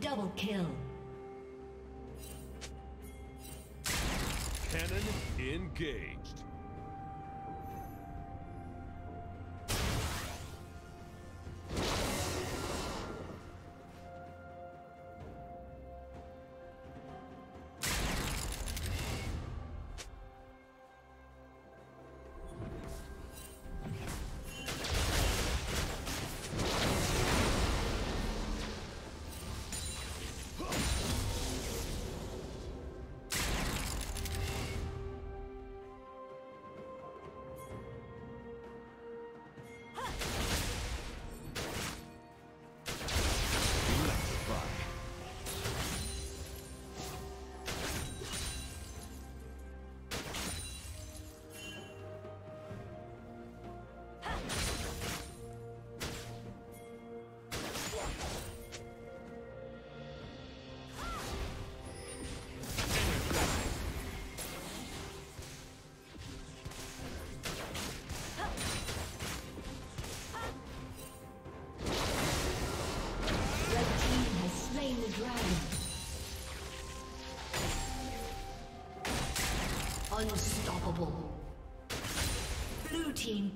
double kill. Cannon engaged.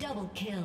Double kill.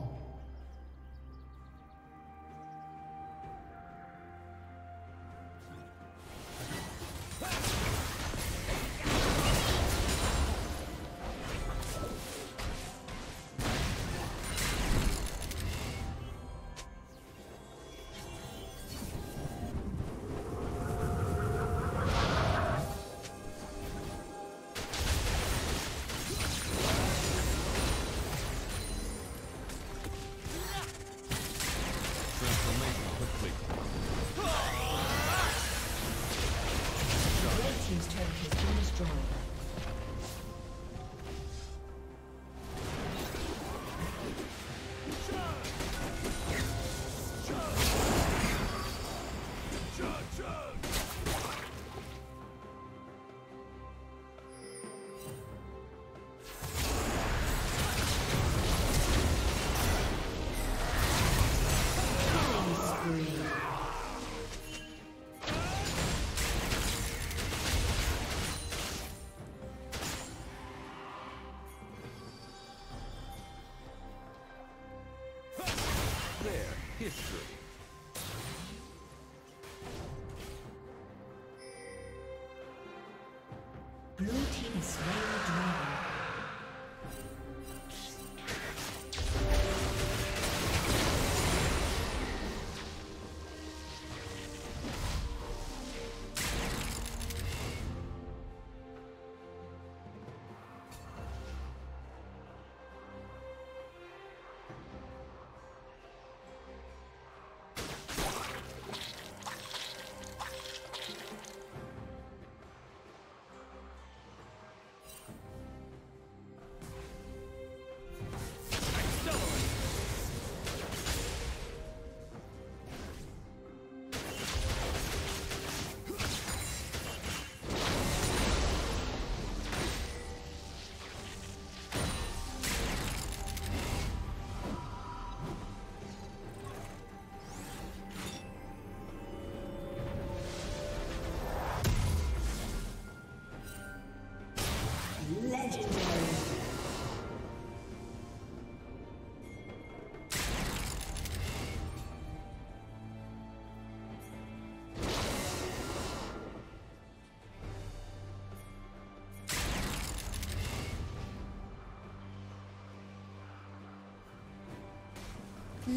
History.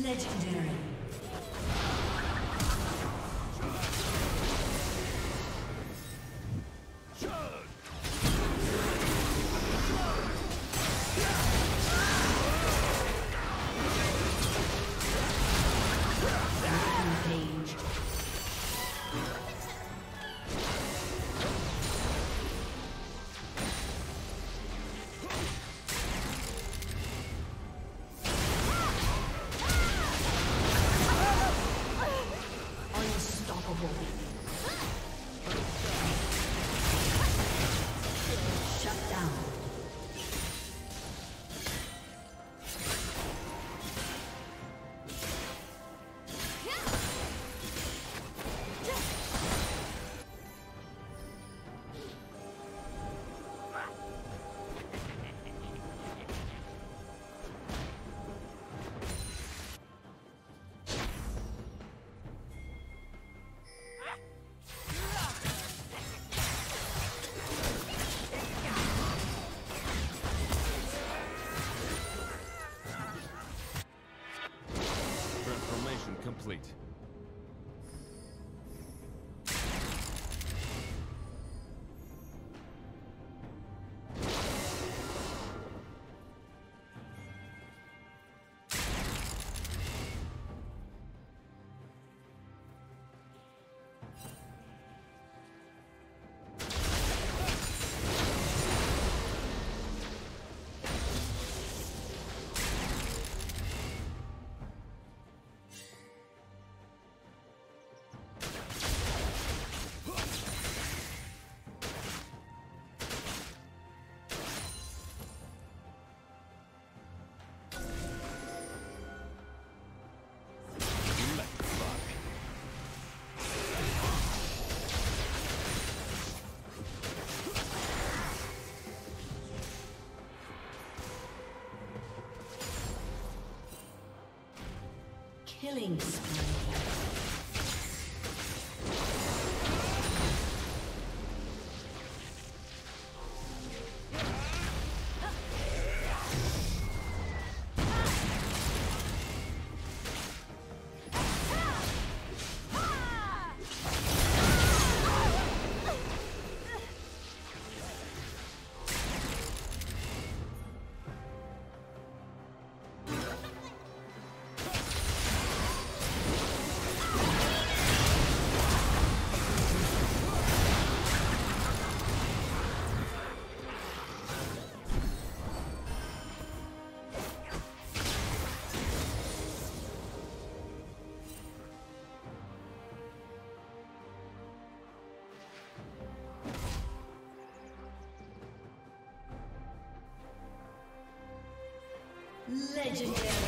Legendary. Complete. Killing spree. Legendary. double